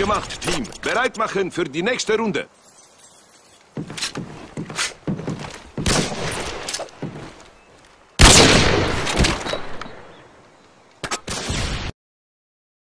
gemacht, Team. Bereit machen für die nächste Runde.